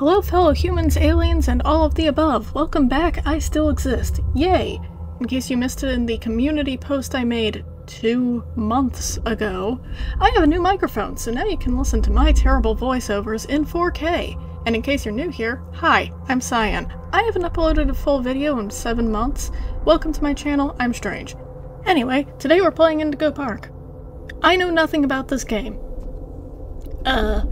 Hello, fellow humans, aliens, and all of the above. Welcome back. I still exist. Yay! In case you missed it in the community post I made two months ago, I have a new microphone, so now you can listen to my terrible voiceovers in 4K. And in case you're new here, hi, I'm Cyan. I haven't uploaded a full video in seven months. Welcome to my channel, I'm Strange. Anyway, today we're playing Indigo Park. I know nothing about this game. Uh,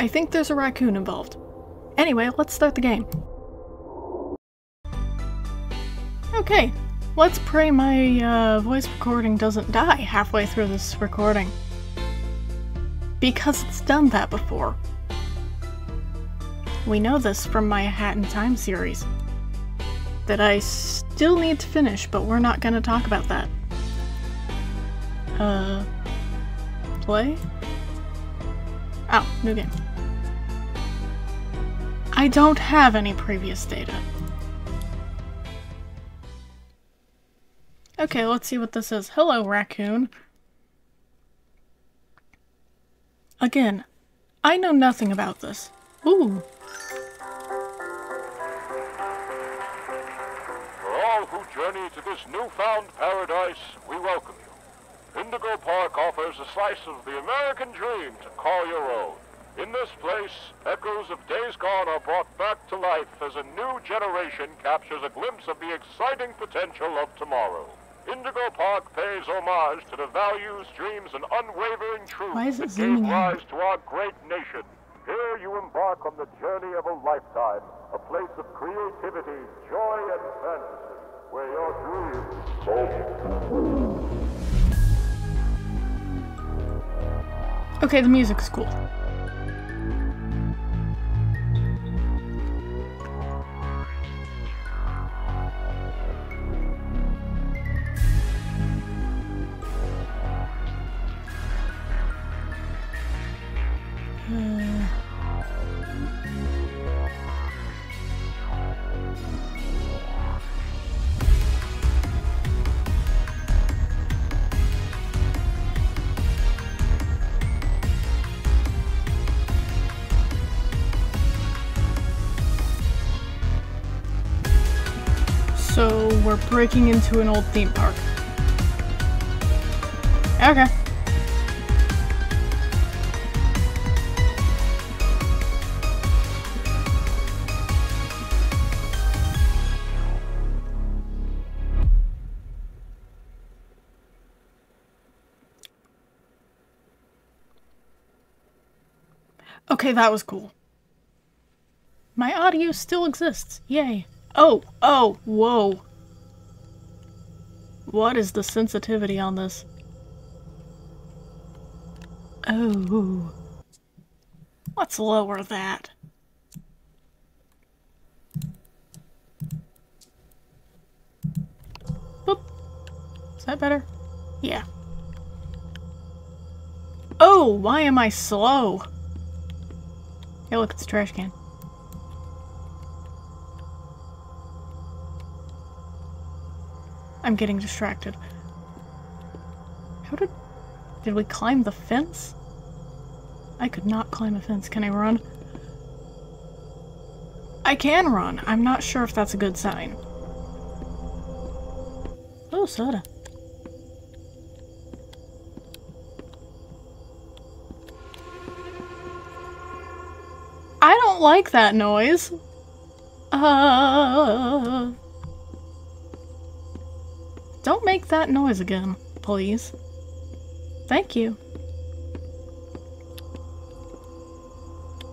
I think there's a raccoon involved. Anyway, let's start the game. Okay, let's pray my uh, voice recording doesn't die halfway through this recording. Because it's done that before. We know this from my Hat in Time series. That I still need to finish, but we're not gonna talk about that. Uh... Play? Oh, new game. I don't have any previous data. Okay, let's see what this is. Hello, raccoon. Again, I know nothing about this. Ooh. For all who journey to this newfound paradise, we welcome you. Indigo Park offers a slice of the American dream to call your own. In this place, echoes of days gone are brought back to life as a new generation captures a glimpse of the exciting potential of tomorrow. Indigo Park pays homage to the values, dreams, and unwavering truth Why is it that gave rise to our great nation. Here you embark on the journey of a lifetime, a place of creativity, joy, and fantasy, where your dreams Okay, the music's cool. So we're breaking into an old theme park. Okay. That was cool. My audio still exists. Yay. Oh, oh, whoa. What is the sensitivity on this? Oh. Let's lower that. Boop. Is that better? Yeah. Oh, why am I slow? Hey, look, it's a trash can. I'm getting distracted. How did... Did we climb the fence? I could not climb a fence. Can I run? I can run. I'm not sure if that's a good sign. Oh, soda. I don't like that noise. Uh... Don't make that noise again, please. Thank you.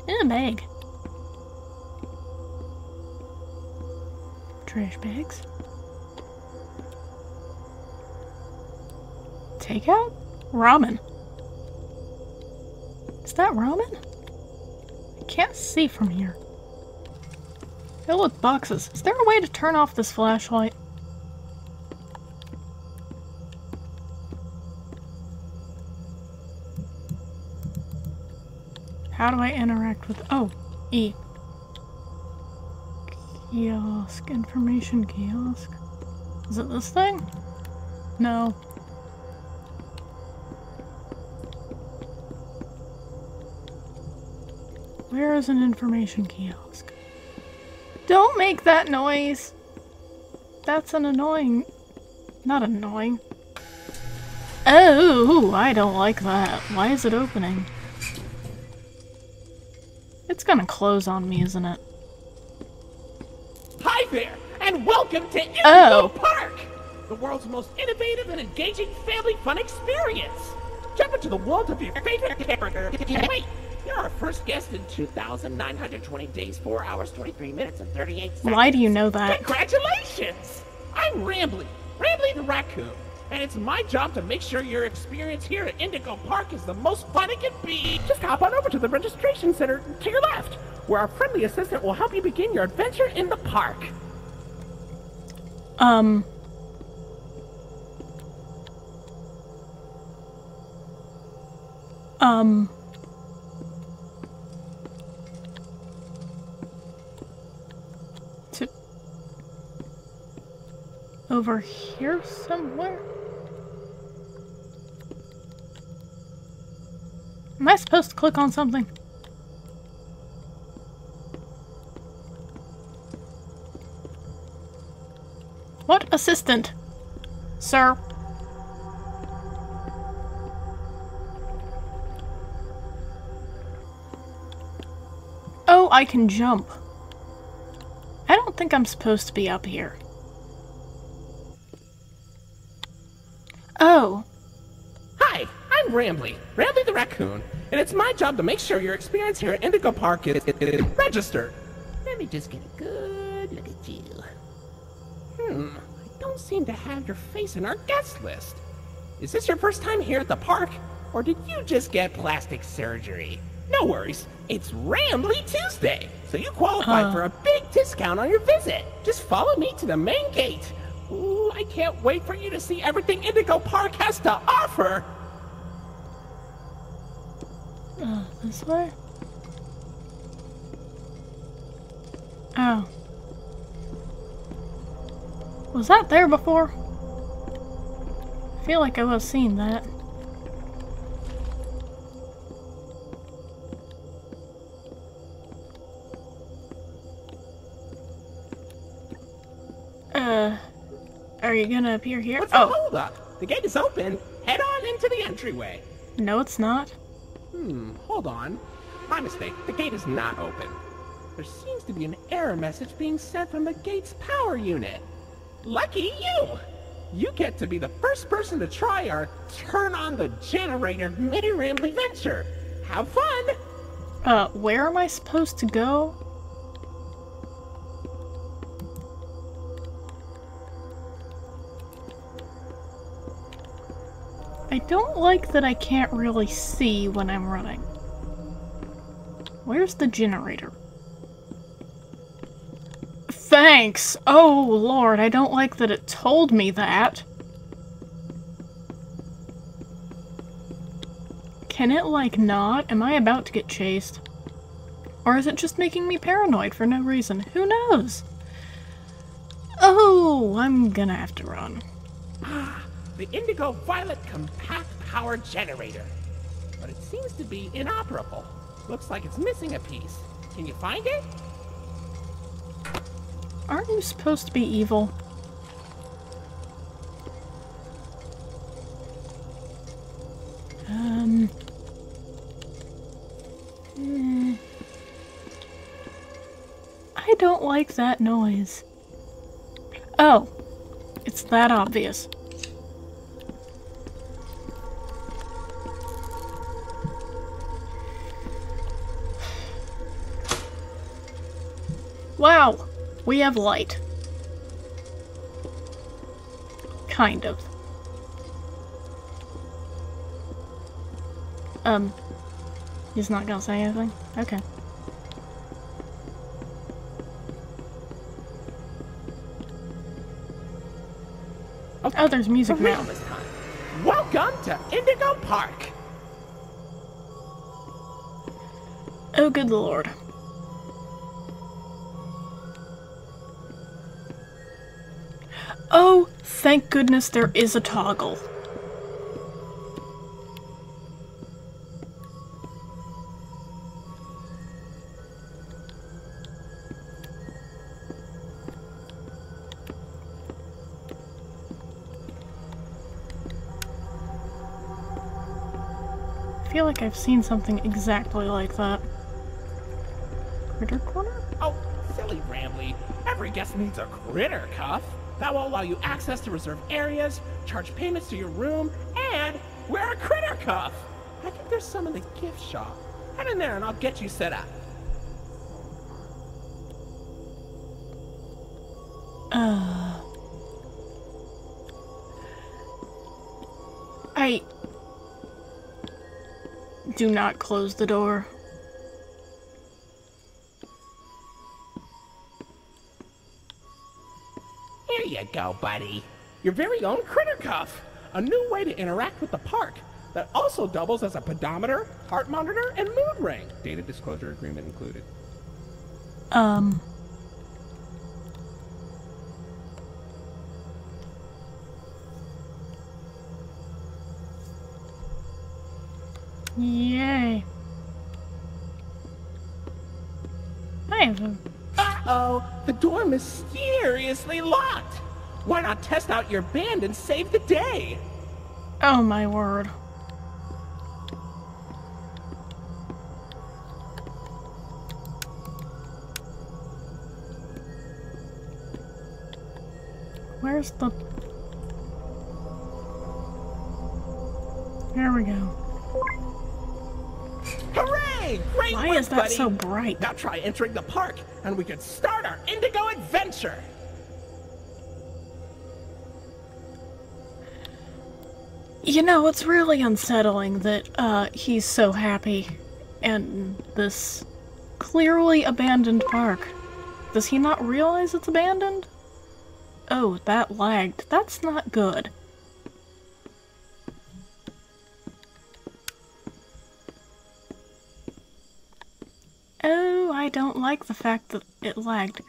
In a bag. Trash bags. Takeout? Ramen. Is that ramen? Can't see from here. Oh look, boxes. Is there a way to turn off this flashlight? How do I interact with- oh, E. Kiosk, information kiosk. Is it this thing? No. Where is an information kiosk? Don't make that noise! That's an annoying... Not annoying. Oh, I don't like that. Why is it opening? It's gonna close on me, isn't it? Hi there, and welcome to Indigo Oh. Park, the world's most innovative and engaging family fun experience. Jump into the world of your favorite character. Wait, you're our first guest in 2,920 days, 4 hours, 23 minutes, and 38 seconds. Why do you know that? Congratulations! I'm Rambley, Rambley the raccoon, and it's my job to make sure your experience here at Indigo Park is the most fun it can be. Just hop on over to the registration center to your left, where our friendly assistant will help you begin your adventure in the park. Um... Um... Over here somewhere? Am I supposed to click on something? What assistant? Sir? Oh, I can jump. I don't think I'm supposed to be up here. Oh, Hi, I'm Rambley, Rambley the raccoon, and it's my job to make sure your experience here at Indigo Park is, is registered. Let me just get a good look at you. Hmm, I don't seem to have your face in our guest list. Is this your first time here at the park, or did you just get plastic surgery? No worries, it's Rambley Tuesday, so you qualify for a big discount on your visit. Just follow me to the main gate. I can't wait for you to see everything Indigo Park has to offer. uh, this way? Oh. Was that there before? I feel like I was seeing that. You gonna appear here? What's the Oh, hold up? The gate is open. Head on into the entryway. no, it's not. Hmm, hold on. My mistake. The gate is not open. There seems to be an error message being sent from the gate's power unit. Lucky you! You get to be the first person to try our turn on the generator mini rambley venture. Have fun! Uh, where am I supposed to go? Don't like that I can't really see when I'm running. Where's the generator? Thanks! Oh lord, I don't like that it told me that. Can it, like, not? Am I about to get chased? Or is it just making me paranoid for no reason? Who knows? Oh, I'm gonna have to run. Ah. The Indigo Violet Compact Power Generator. But it seems to be inoperable. Looks like it's missing a piece. Can you find it? Aren't you supposed to be evil? Um. hmm. I don't like that noise. Oh, it's that obvious. Wow, we have light. Kind of. Um, he's not gonna say anything? Okay. Oh, there's music now. this time. Welcome to Indigo Park. Oh, good lord. Oh, thank goodness there is a toggle. I feel like I've seen something exactly like that. Critter corner? Oh, silly Rambley! Every guest needs a critter cuff. That will allow you access to reserved areas, charge payments to your room, and wear a critter cuff. I think there's some in the gift shop. Head in there and I'll get you set up. Uh. I. Do not close the door. Go, buddy. Your very own critter cuff. A new way to interact with the park that also doubles as a pedometer, heart monitor, and mood ring. Data disclosure agreement included. Um. Yay. I have a Uh-oh, the door mysteriously locked. Why not test out your band and save the day? Oh my word. Where's the... There we go. Hooray! Great Why work, is that buddy. so bright? Now try entering the park, and we can start our Indigo adventure. You know, it's really unsettling that uh, he's so happy in this clearly abandoned park. Does he not realize it's abandoned? Oh, that lagged. That's not good. Oh, I don't like the fact that it lagged.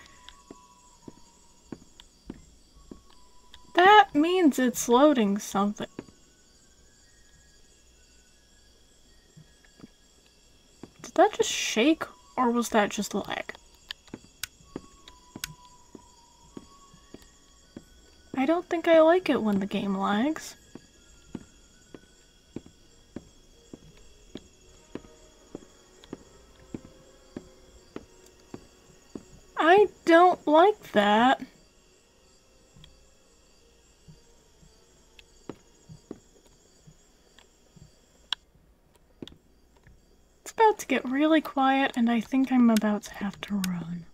That means it's loading something. That just shake, or was that just lag? I don't think I like it when the game lags. I don't like that. It's about to get really quiet, and I think I'm about to have to run.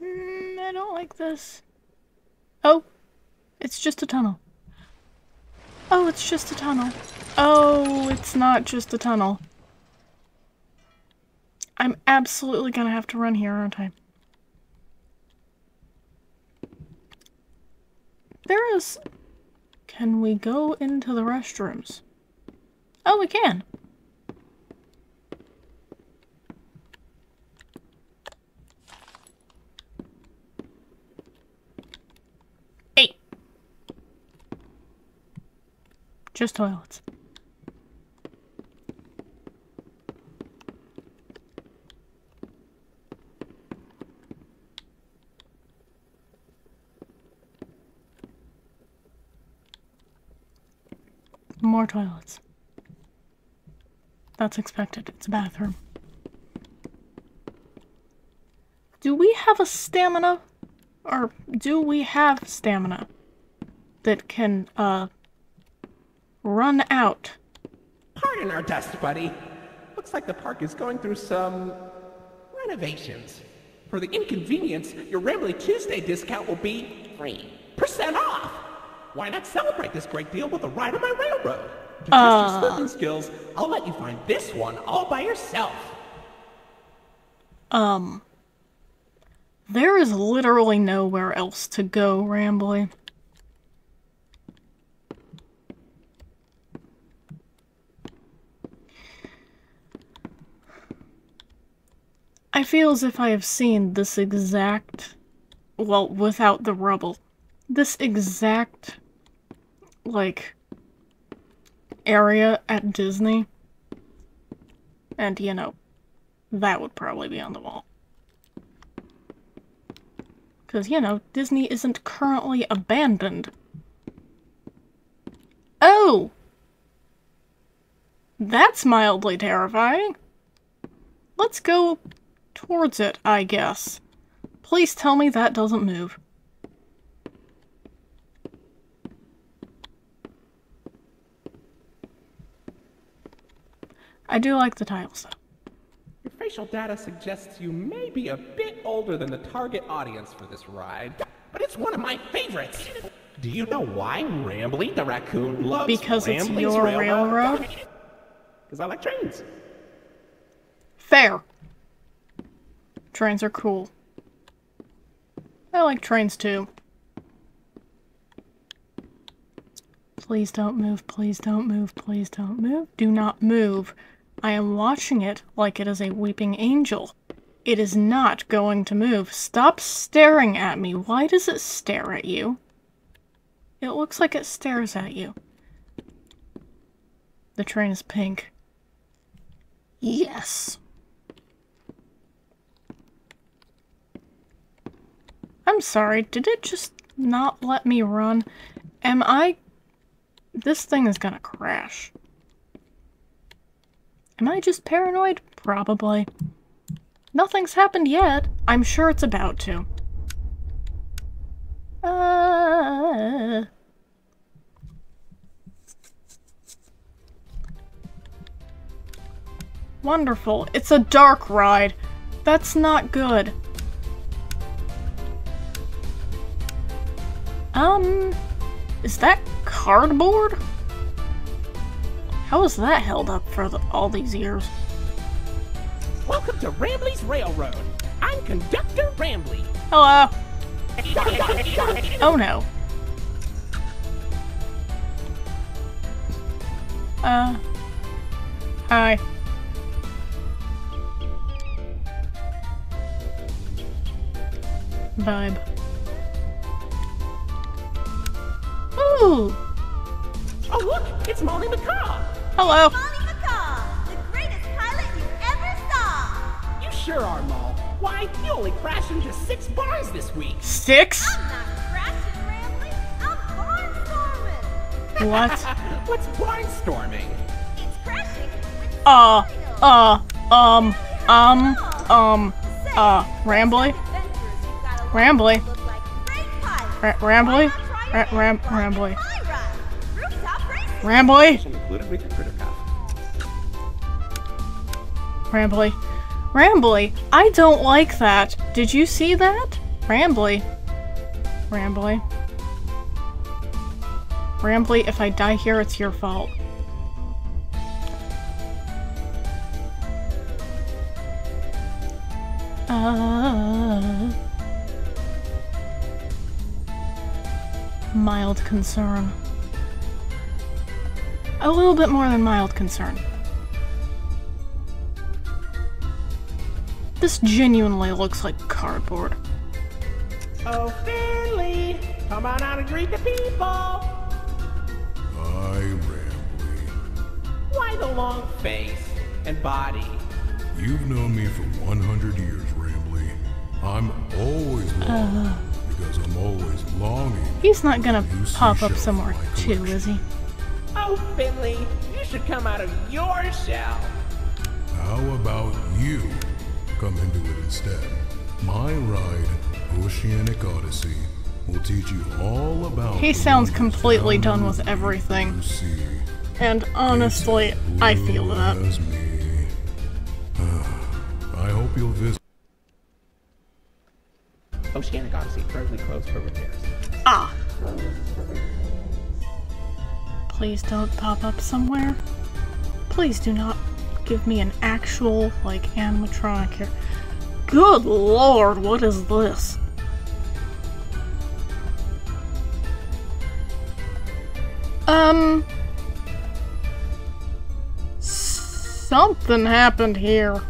Mm, I don't like this. Oh, it's just a tunnel. Oh, it's just a tunnel. Oh, it's not just a tunnel. I'm absolutely gonna have to run here, aren't I? There is... Can we go into the restrooms? Oh, we can. Hey! Just toilets. More toilets. That's expected. It's a bathroom. Do we have a stamina? Or do we have stamina that can, uh, run out? Pardon our dust, buddy. Looks like the park is going through some renovations. For the inconvenience, your Rambley Tuesday discount will be 3% off. Why not celebrate this great deal with a ride on my railroad? To test your surfing skills, I'll let you find this one all by yourself. Um, there is literally nowhere else to go, Rambley. I feel as if I have seen this exact, well, without the rubble, this exact, like, area at Disney. And, you know, that would probably be on the wall. Because, you know, Disney isn't currently abandoned. Oh! That's mildly terrifying. Let's go towards it, I guess. Please tell me that doesn't move. I do like the tiles, though. Your facial data suggests you may be a bit older than the target audience for this ride, but it's one of my favorites. Do you know why Rambley the raccoon loves Because it's Rambley's your railroad? Because I like trains. Fair. Trains are cool. I like trains too. Please don't move, please don't move, please don't move. Do not move. I am watching it like it is a weeping angel. It is not going to move. Stop staring at me. Why does it stare at you? It looks like it stares at you. The train is pink. Yes. I'm sorry, did it just not let me run? Am I... This thing is gonna crash. Am I just paranoid? Probably. Nothing's happened yet. I'm sure it's about to. Uh... Wonderful. It's a dark ride. That's not good. Um, is that cardboard? How is that held up for the, all these years? Welcome to Rambley's Railroad. I'm Conductor Rambley. Hello. Oh no. Uh. Hi. Vibe. Ooh! Oh look, it's Mollie Macaw. Hello. Mollie Macaw, the greatest pilot you. You sure are, Mol. Why, you only crashed into six bars this week. Six? I'm not crashing, Rambley. I'm barnstorming. What? What's barnstorming? It's crashing with Uh, Dino. uh, um, um, um, Say, uh, Rambley? adventurers you've got a lot Rambley? to look like great pilots. Ra- Rambley? not Ra- ram- Rambley. my ride? Rooftop racing. Rambley? Rambley. Rambley, I don't like that. Did you see that? Rambley. Rambley. Rambley, if I die here, it's your fault. Uh, mild concern. A little bit more than mild concern. This genuinely looks like cardboard. Oh, Finley, come on out and greet the people. Hi, Rambley. Why the long face and body? You've known me for 100 years, Rambley. I'm always uh. longing because I'm always longing. He's not gonna pop up somewhere too, is he? Oh, Finley, you should come out of your shell. How about you come into it instead? My ride, Oceanic Odyssey, will teach you all about. He sounds completely done with everything. sea. And honestly, I feel that. me. I hope you'll visit. Oceanic Odyssey currently closed for repairs. Ah! Please don't pop up somewhere. Please do not give me an actual, like, animatronic here. Good lord, what is this? Um. Something happened here.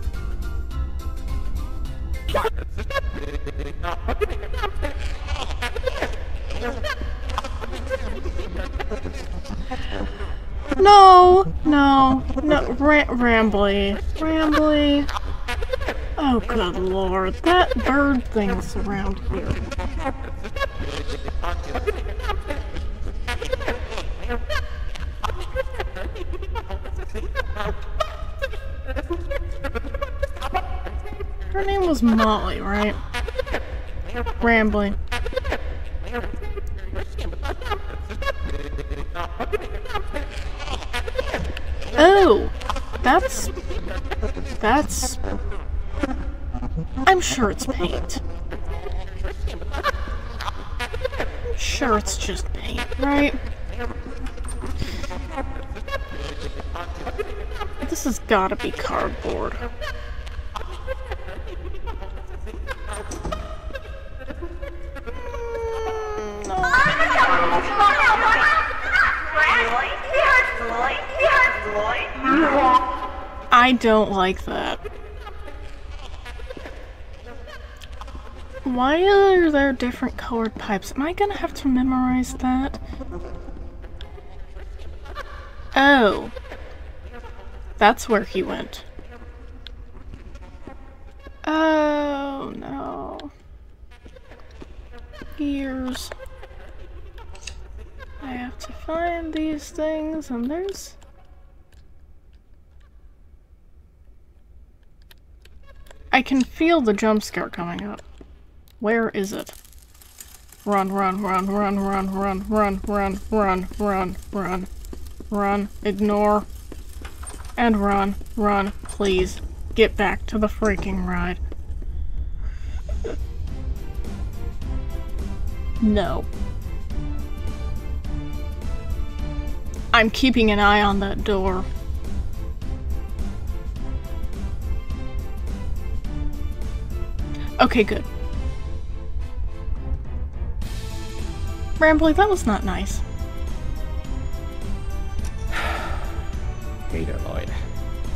No, no, no, ra rambley, rambley. Oh, good lord, that bird thing's around here. Her name was Molly, right? Rambling. Oh, that's that's. I'm sure it's paint. I'm sure it's just paint, right? This has gotta be cardboard. I don't like that. Why are there different colored pipes? Am I gonna have to memorize that? Oh. That's where he went. Oh no. Gears. I have to find these things, and there's. Can feel the jump scare coming up. Where is it? Run, run, run, run, run, run, run, run, run, run, run, run, ignore, and run, run, please. Get back to the freaking ride. No. I'm keeping an eye on that door. Okay, good. Rambley, that was not nice. Hey there, Lloyd.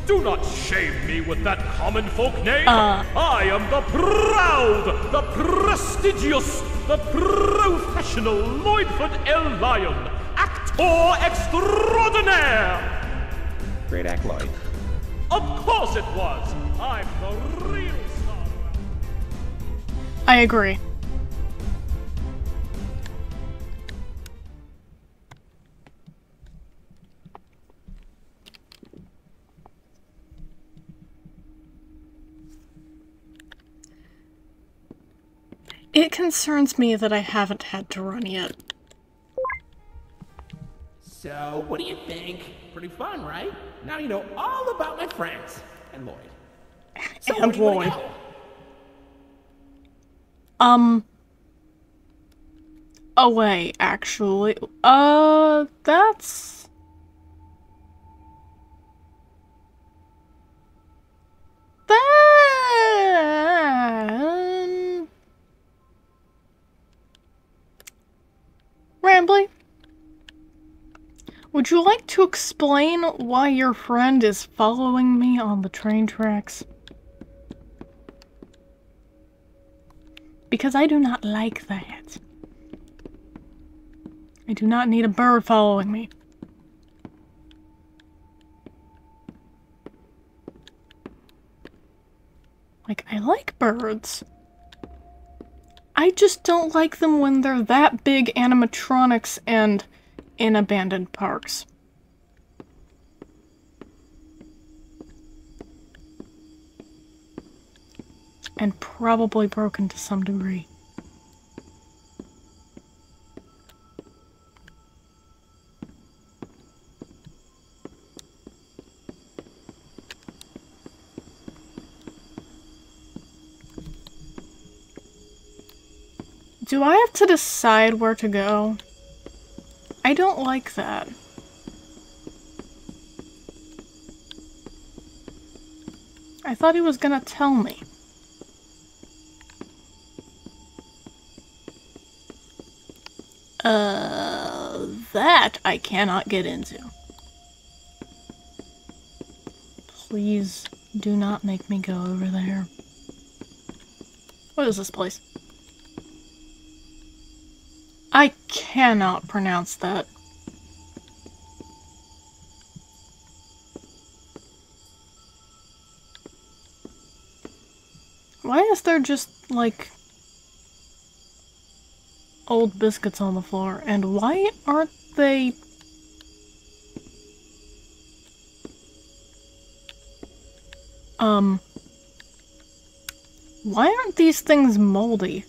Do not shame me with that common folk name. Uh. I am the proud, the prestigious, the professional Lloydford L. Lion, actor extraordinaire. Great act, Lloyd. Of course it was. I'm the real star. I agree. It concerns me that I haven't had to run yet. So, what do you think? Pretty fun, right? Now you know all about my friends and Lloyd. So And do you Lloyd. Um. Away, actually. Uh, that's. That. Rambley? Would you like to explain why your friend is following me on the train tracks? Because I do not like that. I do not need a bird following me. Like, I like birds. I just don't like them when they're that big animatronics and in abandoned parks. And probably broken to some degree. Do I have to decide where to go? I don't like that. I thought he was gonna tell me. Uh, that I cannot get into. Please do not make me go over there. What is this place? I cannot pronounce that. Why is there just, like, old biscuits on the floor? And why aren't they. Um. Why aren't these things moldy?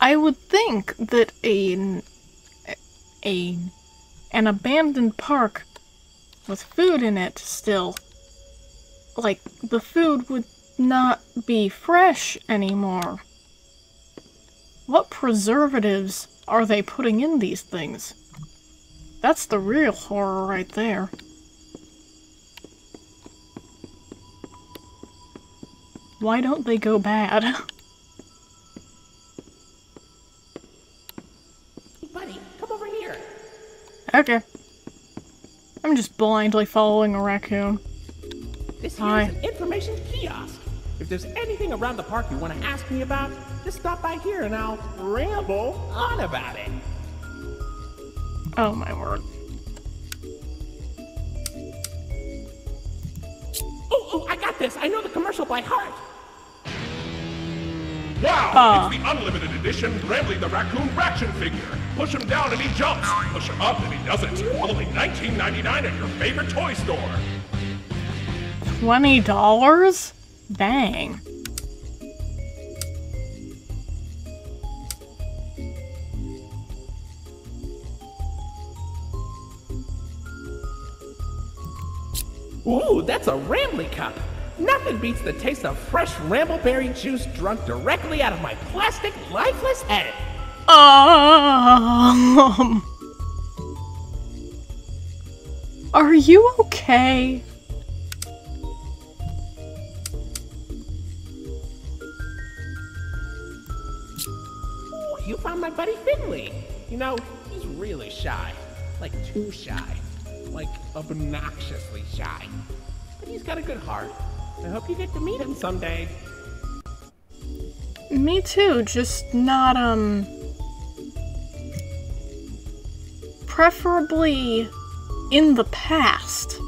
I would think that a, a an abandoned park with food in it still like the food would not be fresh anymore. What preservatives are they putting in these things? That's the real horror right there. Why don't they go bad? Buddy, come over here. okay. I'm just blindly following a raccoon. This here Hi. is an information kiosk. If there's anything around the park you want to ask me about, just stop by here and I'll ramble on about it. Oh my word. Oh, oh, I got this. I know the commercial by heart. Wow! It's the unlimited edition Rambley the Raccoon Fraction figure. Push him down and he jumps. Push him up and he doesn't. Only $19.99 at your favorite toy store. Twenty dollars? Dang. Ooh, that's a Rambley cup. Nothing beats the taste of fresh Rambleberry juice drunk directly out of my plastic, lifeless head. Um. Are you okay? Ooh, you found my buddy Finley. You know, he's really shy. Like, too shy. Like, obnoxiously shy. But he's got a good heart. I hope you get to meet him someday. Me too, just not, um. Preferably in the past.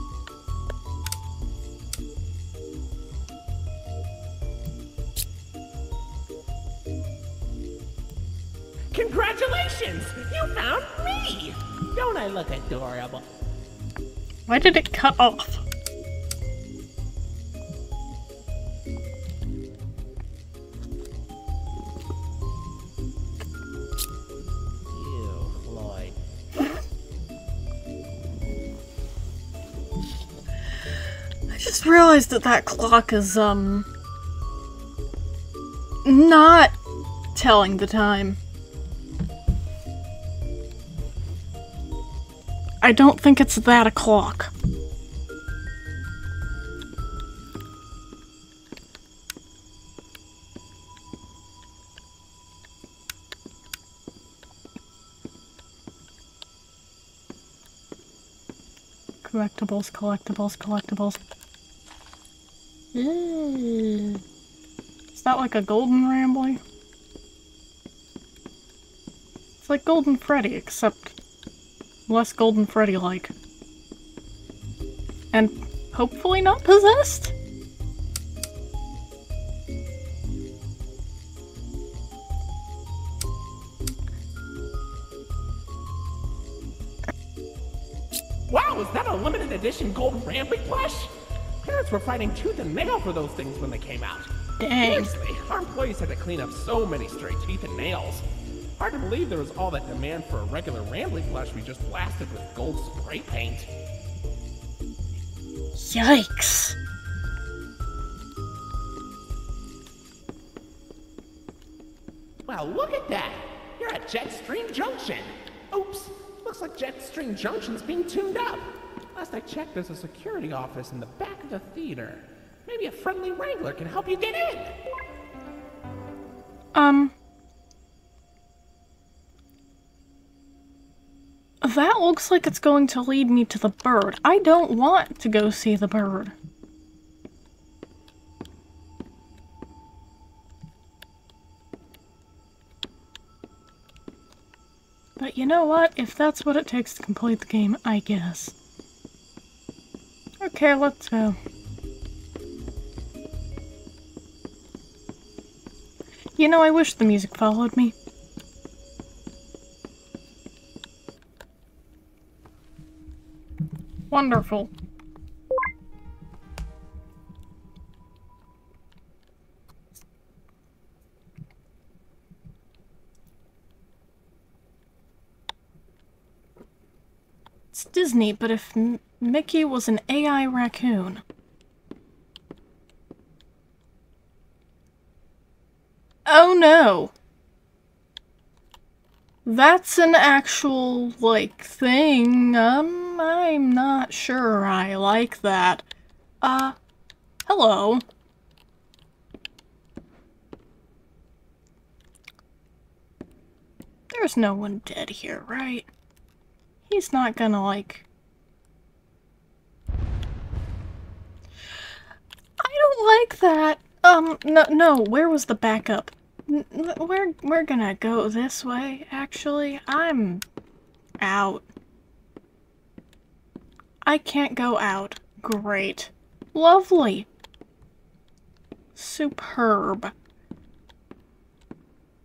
Did it cut off? I just realized that that clock is, um. not telling the time. I don't think it's that o'clock. Collectibles, collectibles, collectibles. Is that like a golden rambley? It's like Golden Freddy, except less Golden Freddy like. And hopefully not possessed? Wow, is that a limited edition gold Rambley plush? Parents were fighting tooth and nail for those things when they came out. Dang. Seriously, our employees had to clean up so many stray teeth and nails. Hard to believe there was all that demand for a regular Rambley plush we just blasted with gold spray paint. Yikes. Wow, look at that! You're at Jetstream Junction! Oops, looks like Jetstream Junction's being tuned up. Last I checked, there's a security office in the back of the theater. Maybe a friendly wrangler can help you get in. Um. That looks like it's going to lead me to the bird. I don't want to go see the bird. But you know what? If that's what it takes to complete the game, I guess. Okay, let's go. You know, I wish the music followed me. Wonderful. It's Disney, but if M Mickey was an AI raccoon... Oh no! That's an actual, like, thing, um... I'm not sure I like that. Uh, hello. There's no one dead here, right? He's not gonna, like... I don't like that. Um, no, no, where was the backup? N- We're, we're gonna go this way, actually. I'm out. I can't go out. Great. Lovely. Superb.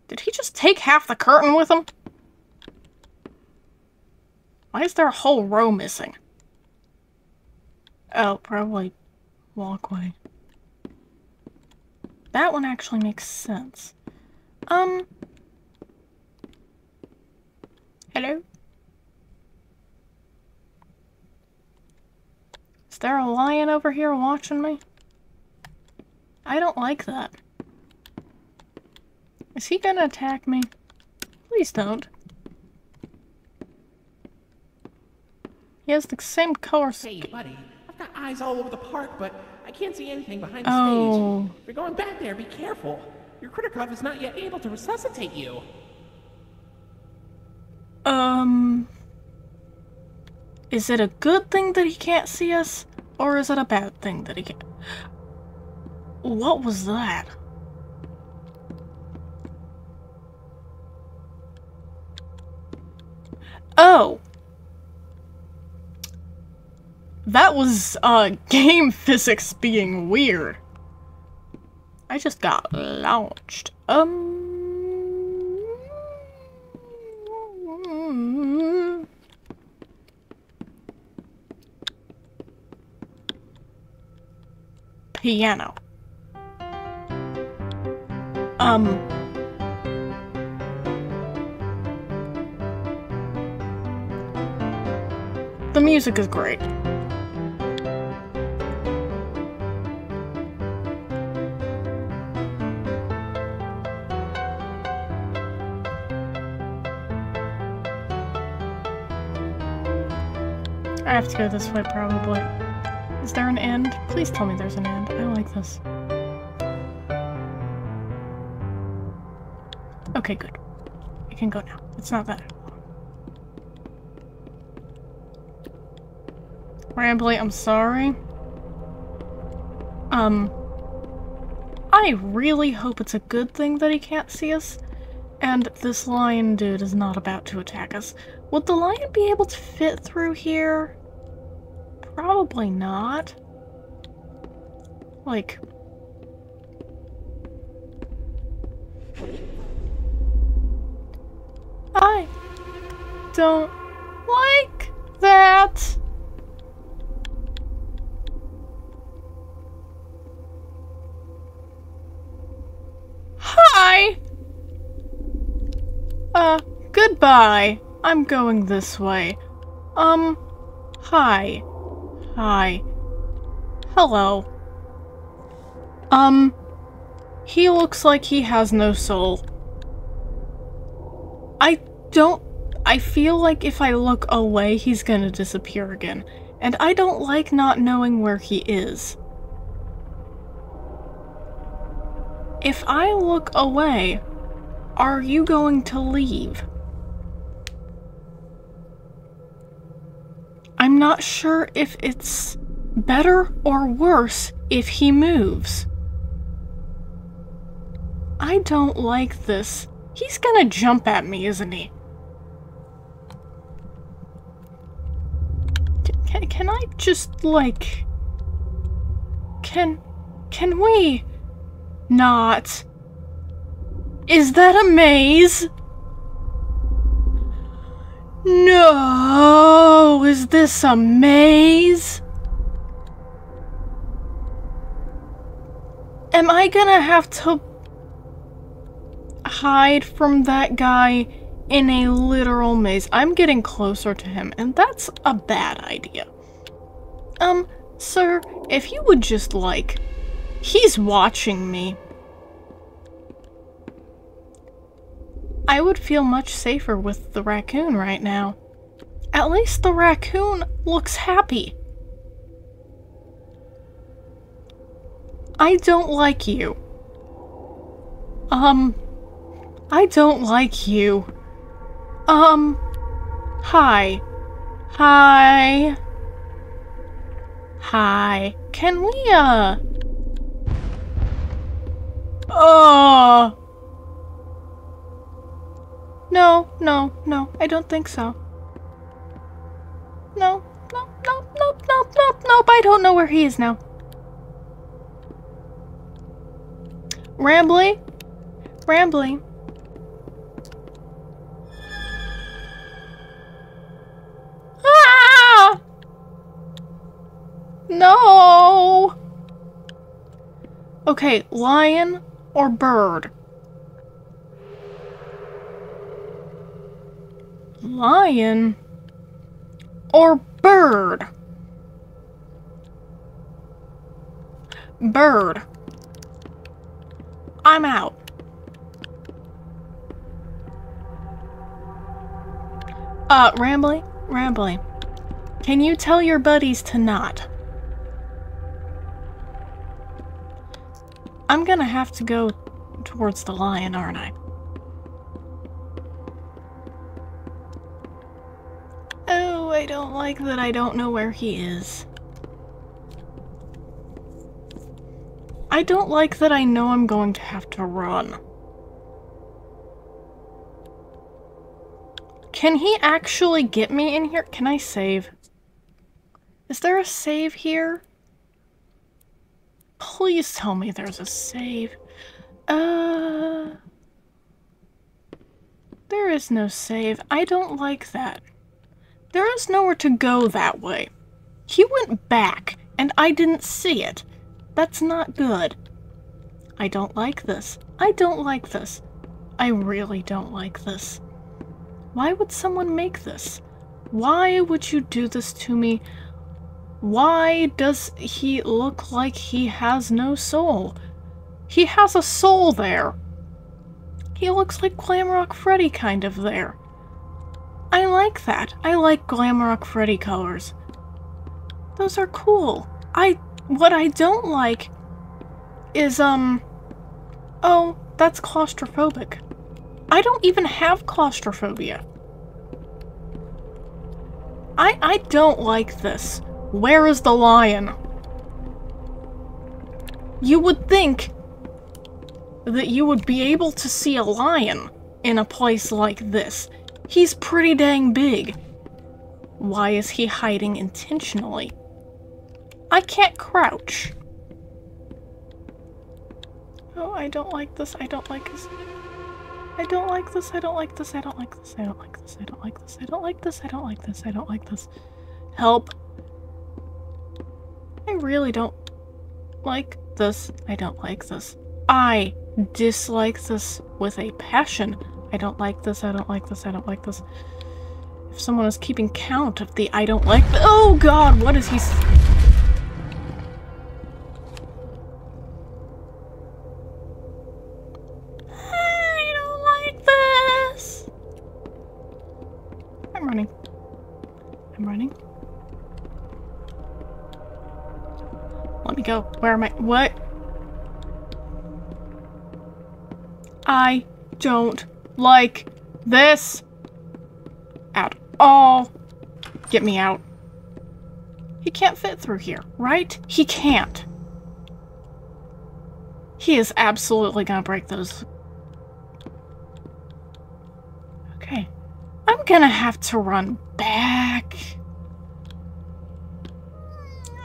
Did he just take half the curtain with him? Why is there a whole row missing? Oh, probably walkway. That one actually makes sense. Um. Hello? Is there a lion over here watching me? I don't like that. Is he gonna attack me? Please don't. He has the same color Hey, buddy, I've got eyes all over the park, but I can't see anything behind the Oh. stage. If you're going back there, be careful. Your Critter Cuff is not yet able to resuscitate you. Um. Is it a good thing that he can't see us? Or is it a bad thing that he can't? What was that? Oh! That was, uh, game physics being weird. I just got launched. Um. Piano. Um. The music is great. I have to go this way, probably. There an end? Please tell me there's an end. I like this. Okay, good. I can go now. It's not that. Rambley, I'm sorry. Um, I really hope it's a good thing that he can't see us, and this lion dude is not about to attack us. Would the lion be able to fit through here? Probably not. Like. I don't like that. Hi! Uh, goodbye. I'm going this way. Um, hi. Hi. Hello. Um, he looks like he has no soul. I don't. I feel like if I look away, he's gonna disappear again. And I don't like not knowing where he is. If I look away, are you going to leave? I'm not sure if it's better or worse if he moves. I don't like this. He's gonna jump at me, isn't he? Can, can I just, like... Can... Can we... Not... Is that a maze? No! Is this a maze? Am I gonna have to hide from that guy in a literal maze. I'm getting closer to him, and that's a bad idea. Um, sir, if you would just like. He's watching me. I would feel much safer with the raccoon right now. At least the raccoon looks happy. I don't like you. Um, I don't like you. Um, hi. Hi. Hi. Can we, uh... Uh... No, no, no, I don't think so. No, no, no, no, no, no, nope, I don't know where he is now. Rambley? Rambley? Ah! No! Okay, lion or bird? Lion or bird? Bird. I'm out. Uh, Rambley? Rambley. Can you tell your buddies to not? I'm gonna have to go towards the lion, aren't I? Oh, I don't like that I don't know where he is. I don't like that I know I'm going to have to run. Can he actually get me in here? Can I save? Is there a save here? Please tell me there's a save. Uh... There is no save. I don't like that. There is nowhere to go that way. He went back, and I didn't see it. That's not good. I don't like this. I don't like this. I really don't like this. Why would someone make this? Why would you do this to me? Why does he look like he has no soul? He has a soul there. He looks like Glamrock Freddy kind of there. I like that. I like Glamrock Freddy colors. Those are cool. I what I don't like is um oh, that's claustrophobic. I don't even have claustrophobia. I I don't like this. Where is the lion? You would think that you would be able to see a lion in a place like this. He's pretty dang big. Why is he hiding intentionally? I can't crouch. Oh, I don't like this. I don't like this. I don't like this. I don't like this. I don't like this. I don't like this. I don't like this. I don't like this. I don't like this. I don't like this. Help. I really don't like this. I don't like this. I dislike this with a passion. I don't like this. I don't like this. I don't like this. If someone is keeping count of the I don't like Oh god, what is he I don't like this. I'm running. I'm running. Let me go. Where am I? What? I don't like this at all. Get me out. He can't fit through here, right? He can't. He is absolutely gonna break those. Okay. I'm gonna have to run back.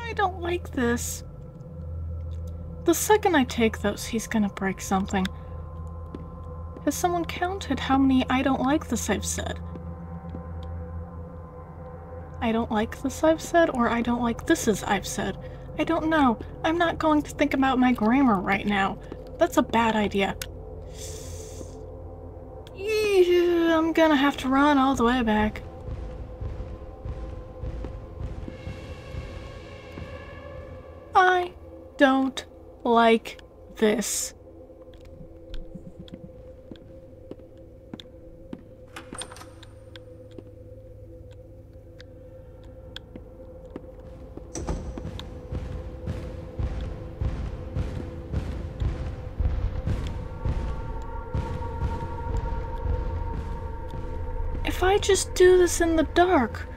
I don't like this. The second I take those, he's gonna break something. Has someone counted how many I don't like this I've said? I don't like this I've said, or I don't like this as I've said. I don't know. I'm not going to think about my grammar right now. That's a bad idea. I'm gonna have to run all the way back. I don't like this. Just do this in the dark.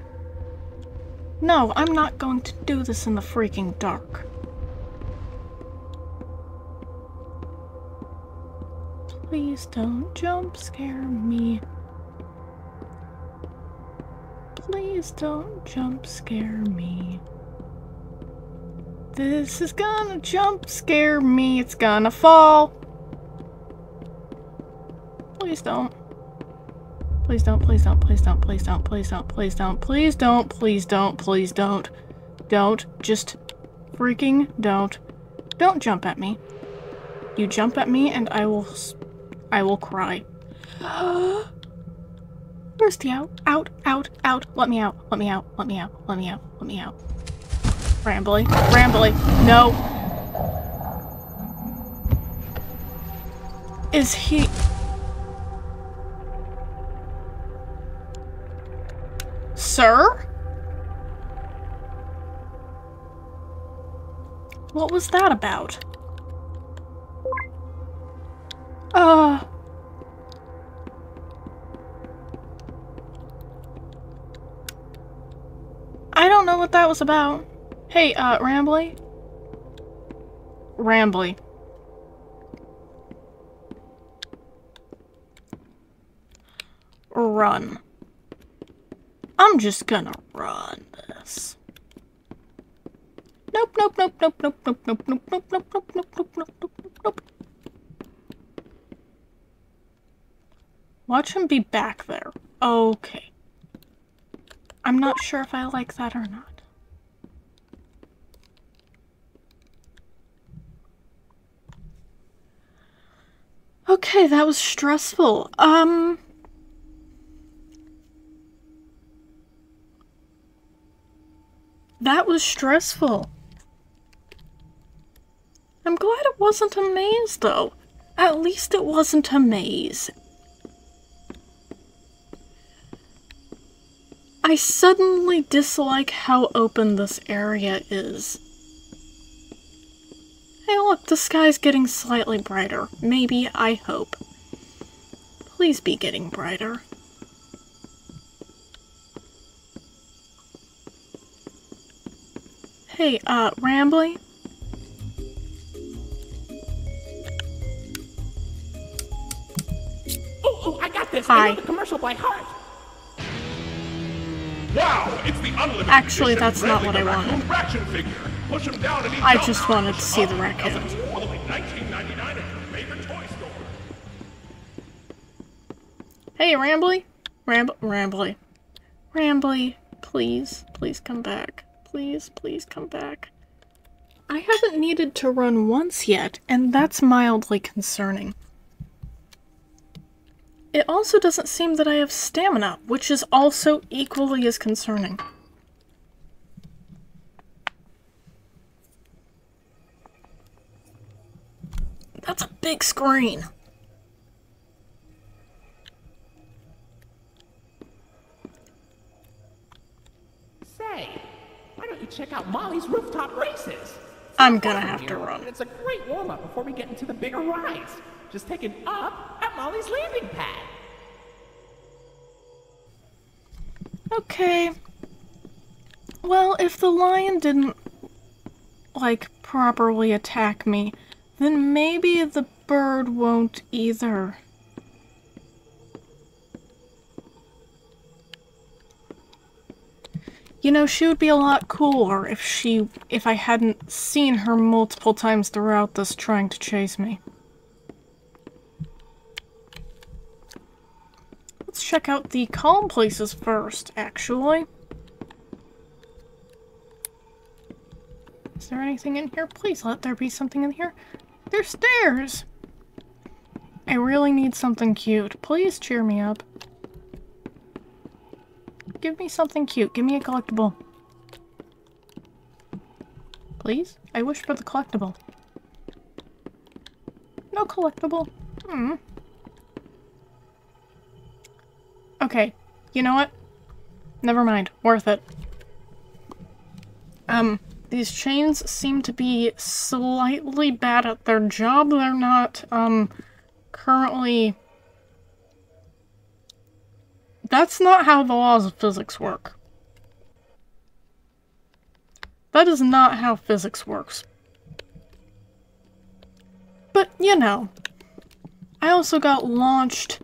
No, I'm not going to do this in the freaking dark. Please don't jump scare me. Please don't jump scare me. This is gonna jump scare me. It's gonna fall. Please don't. Please don't, please don't, please don't, please don't, please don't, please don't, please don't, please don't, please don't. Don't. Just freaking don't. Don't jump at me. You jump at me and I will I will cry. The out? Out, out, out. Let me out. Let me out. Let me out. Let me out. Let me out. Rambley. Rambley. No. Is he... Sir? What was that about? Uh... I don't know what that was about. Hey, uh, Rambley? Rambley. Run. I'm just gonna run this. Nope, nope, nope, nope, nope, nope, nope, nope, nope, nope, nope, nope, nope, nope, nope, nope. Watch him be back there. Okay. I'm not sure if I like that or not. Okay, that was stressful. Um... That was stressful. I'm glad it wasn't a maze, though. At least it wasn't a maze. I suddenly dislike how open this area is. Hey look, the sky's getting slightly brighter. Maybe, I hope. Please be getting brighter. Hey, uh, Rambley? Oh, oh, I got this. Hi. I know the commercial by heart. Wow, it's the unlimited Actually, edition that's not what I wanted. Figure. Push him down and I just wanted to see the raccoon. doesn't. Only 19.99 at your favorite toy store. Hey, Rambley? Ramb Rambley. Rambley, please, please come back. Please, please come back. I haven't needed to run once yet, and that's mildly concerning. It also doesn't seem that I have stamina, which is also equally as concerning. That's a big screen. Say, why check out Mollie's rooftop races? I'm gonna have to run. It's a great warm up before we get into the bigger rides. Just take an up at Mollie's landing pad. Okay. Well, if the lion didn't, like, properly attack me, then maybe the bird won't either. You know, she would be a lot cooler if she, if I hadn't seen her multiple times throughout this trying to chase me. Let's check out the calm places first, actually. Is there anything in here? Please let there be something in here. There's stairs! I really need something cute. Please cheer me up. Give me something cute. Give me a collectible. Please? I wish for the collectible. No collectible. Hmm. Okay. You know what? Never mind. Worth it. Um, these chains seem to be slightly bad at their job. They're not, um, currently... That's not how the laws of physics work. That is not how physics works. But, you know, I also got launched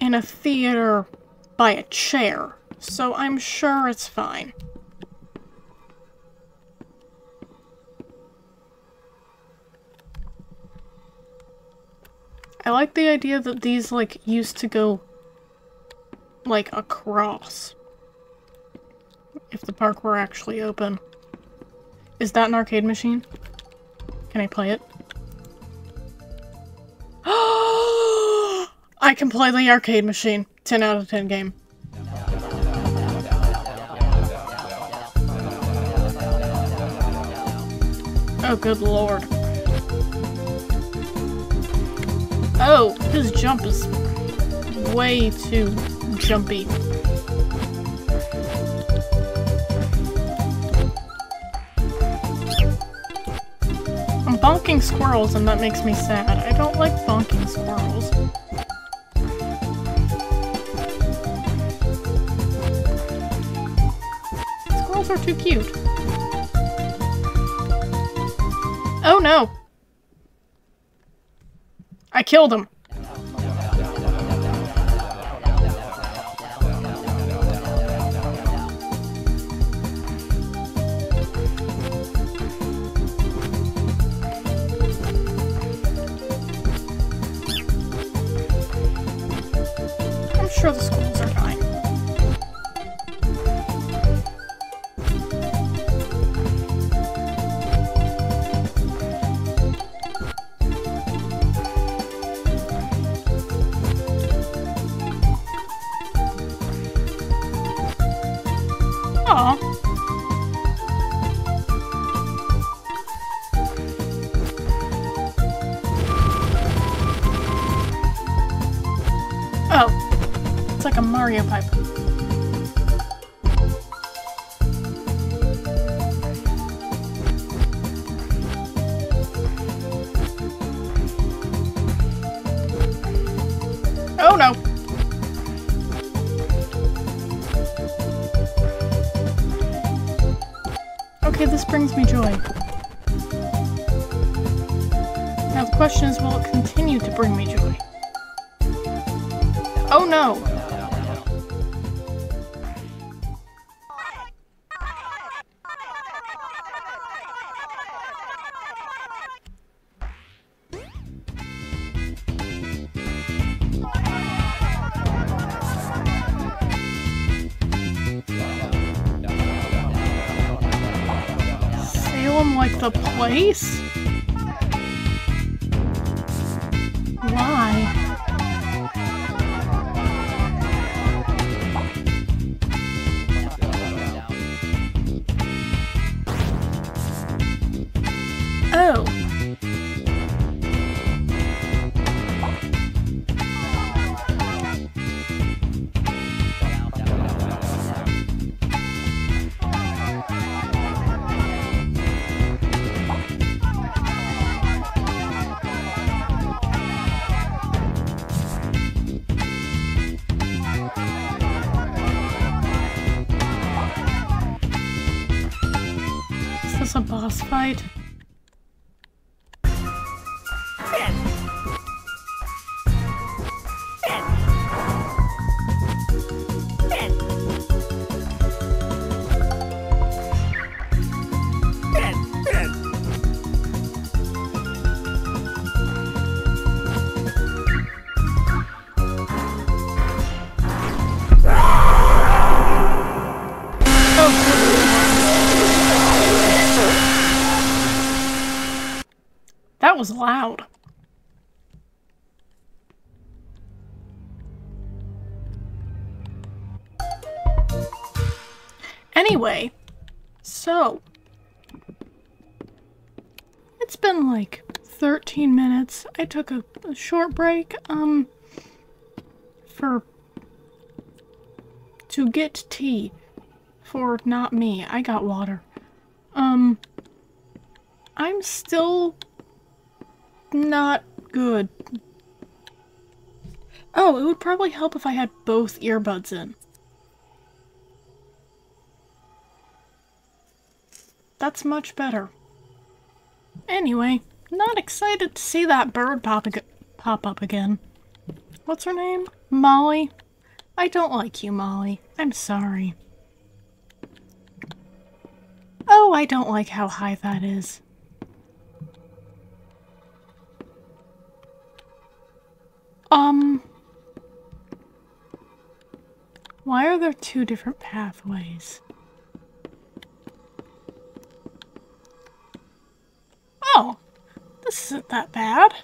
in a theater by a chair, so I'm sure it's fine. I like the idea that these, like, used to go, like, across. If the park were actually open. Is that an arcade machine? Can I play it? I can play the arcade machine. 10 out of 10 game. Oh, good lord. Oh, his jump is way too jumpy. I'm bonking squirrels and that makes me sad. I don't like bonking squirrels. Squirrels are too cute. Oh no! I killed him. Mario pipe. That was loud. Anyway, so it's been like 13 minutes. I took a, a short break um for to get tea for not me. I got water. Um I'm still not good. Oh, it would probably help if I had both earbuds in. That's much better. Anyway, not excited to see that bird pop, pop up again. What's her name? Mollie? I don't like you, Mollie. I'm sorry. Oh, I don't like how high that is. Um. Why are there two different pathways? Oh, this isn't that bad.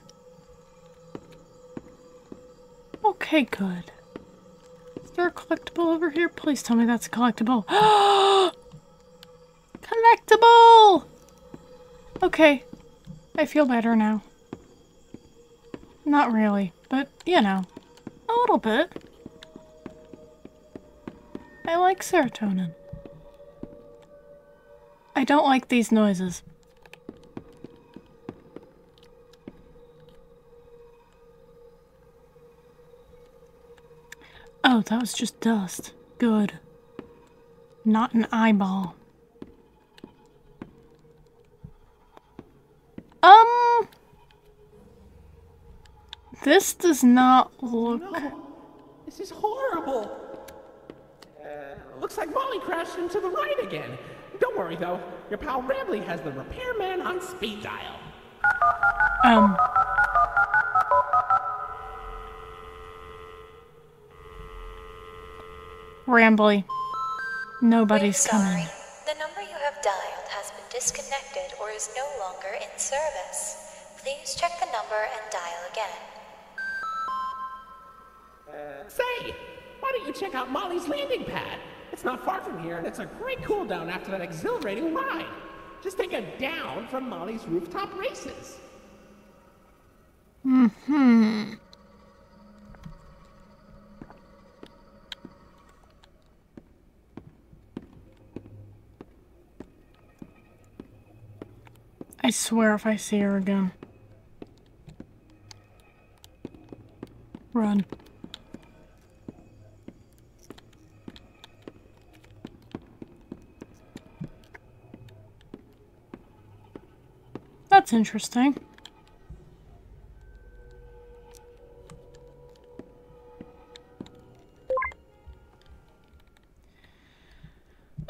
Okay, good. Is there a collectible over here? Please tell me that's a collectible. collectible! Okay, I feel better now. Not really, but you know, a little bit. I like serotonin. I don't like these noises. Oh, that was just dust. Good. Not an eyeball. Um. This does not look. This is horrible. Uh, looks like Mollie crashed into the right again. Don't worry though, your pal Rambley has the repairman on speed dial. Um. Rambley. Nobody's We're coming. sorry. The number you have dialed has been disconnected or is no longer in service. Please check the number and dial again. Say, why don't you check out Mollie's landing pad? It's not far from here, and it's a great cool down after that exhilarating ride. Just take a down from Mollie's rooftop races. Mhm. I swear if I see her again. Run. That's interesting.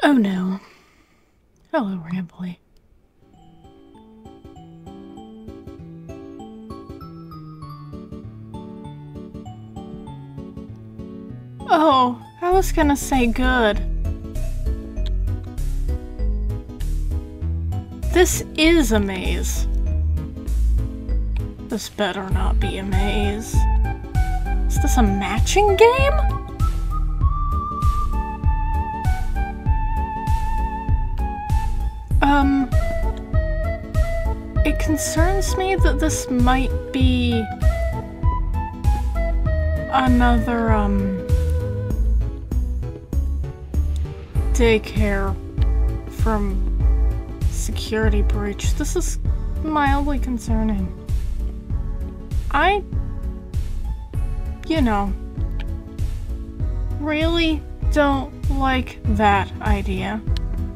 Oh no. Hello, Rambley. Oh, I was gonna say good. This is a maze. This better not be a maze. Is this a matching game? Um. It concerns me that this might be another, um. daycare from security breach. This is mildly concerning. I, you know, really don't like that idea.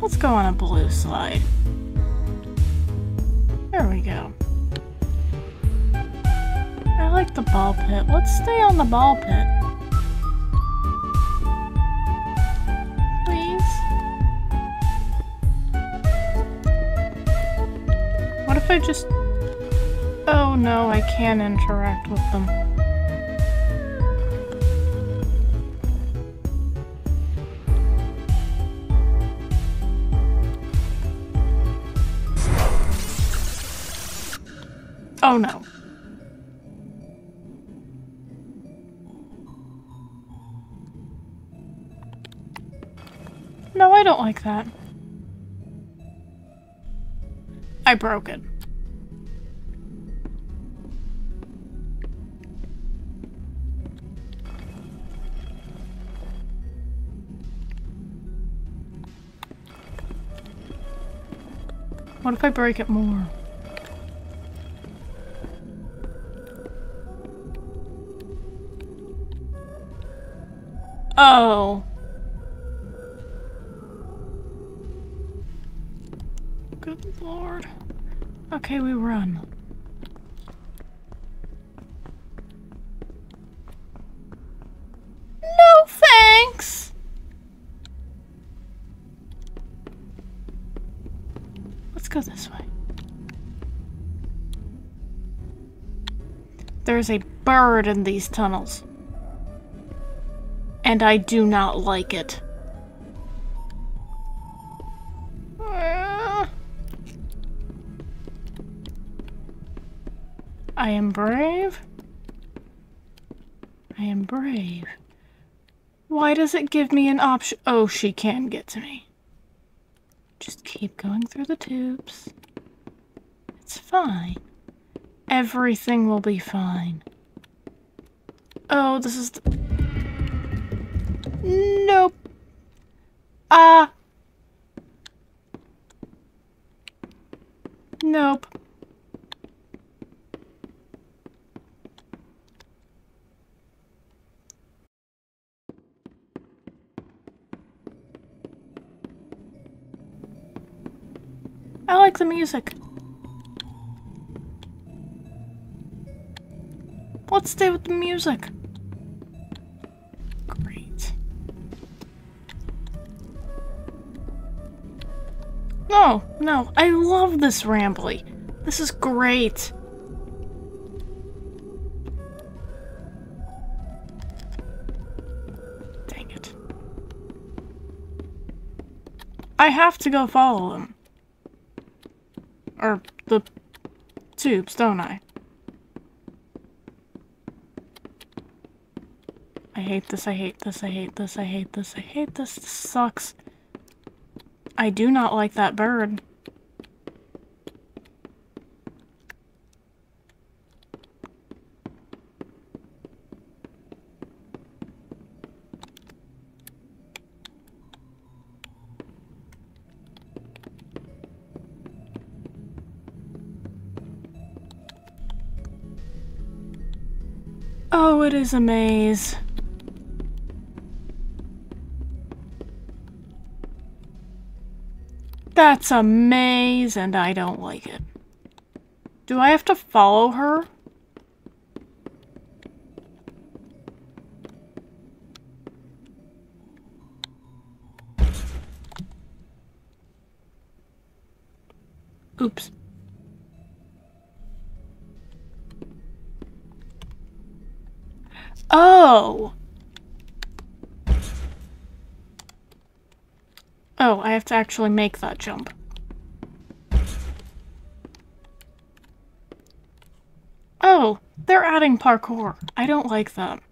Let's go on a blue slide. There we go. I like the ball pit. Let's stay on the ball pit. Please. What if I just... Oh no, I can't interact with them. Oh no. No, I don't like that. I broke it. What if I break it more? Oh. Good lord. Okay, we run. There's a bird in these tunnels. And I do not like it. I am brave. I am brave. Why does it give me an option? Oh, she can get to me. Just keep going through the tubes. It's fine. Everything will be fine. Oh, this is. Nope. Ah. Nope. I like the music. Let's stay with the music. Great. No, no, I love this Rambley. This is great. Dang it. I have to go follow him. Or the tubes, don't I? Hate this, I hate this, I hate this, I hate this, I hate this, this sucks. I do not like that bird. Oh, it is a maze. That's a maze and I don't like it. Do I have to follow her? Oops. Oh! Oh, I have to actually make that jump. Oh, they're adding parkour. I don't like that.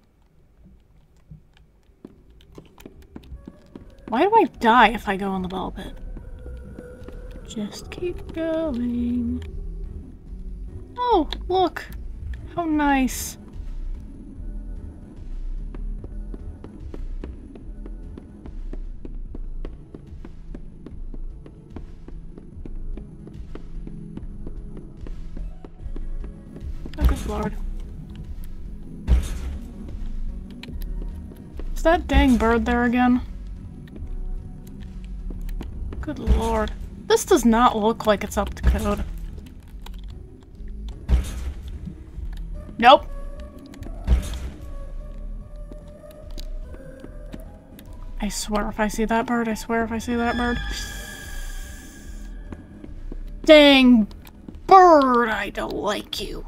Why do I die if I go on the ball pit? Just keep going. Oh, look. How nice. Lord. Is that dang bird there again? Good lord. This does not look like it's up to code. Nope. I swear if I see that bird, I swear if I see that bird. Dang bird, I don't like you.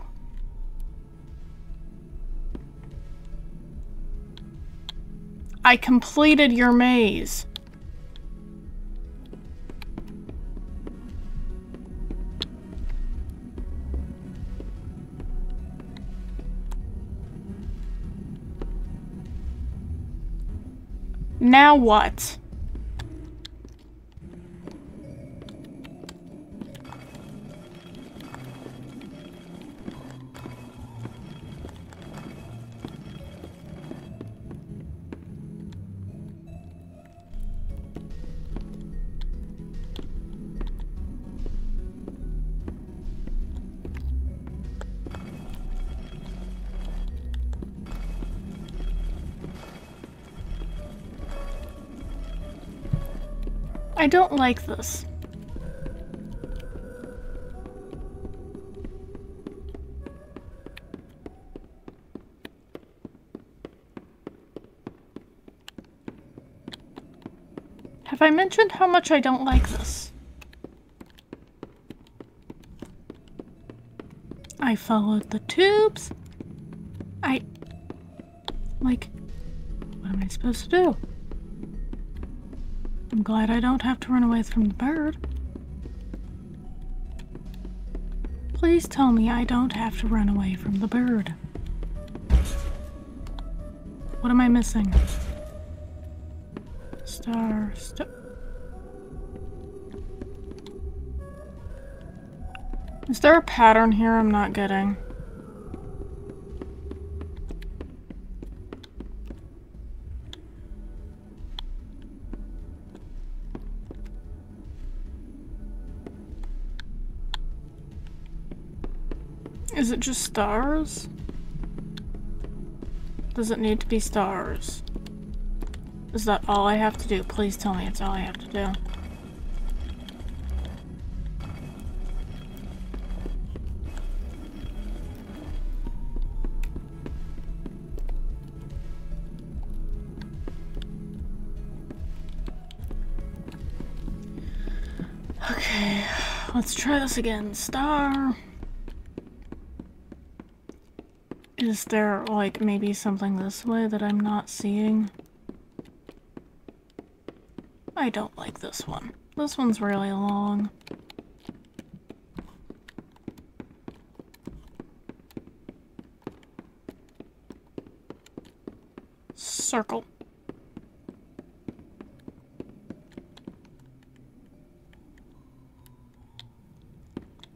I completed your maze. Now what? Don't like this. Have I mentioned how much I don't like this? I followed the tubes. I... Like, what am I supposed to do? Glad I don't have to run away from the bird. Please tell me I don't have to run away from the bird. What am I missing? Star, star. Is there a pattern here I'm not getting? It just stars? Does it need to be stars? Is that all I have to do? Please tell me it's all I have to do. Okay, let's try this again. Star. Is there, like, maybe something this way that I'm not seeing? I don't like this one. This one's really long. Circle.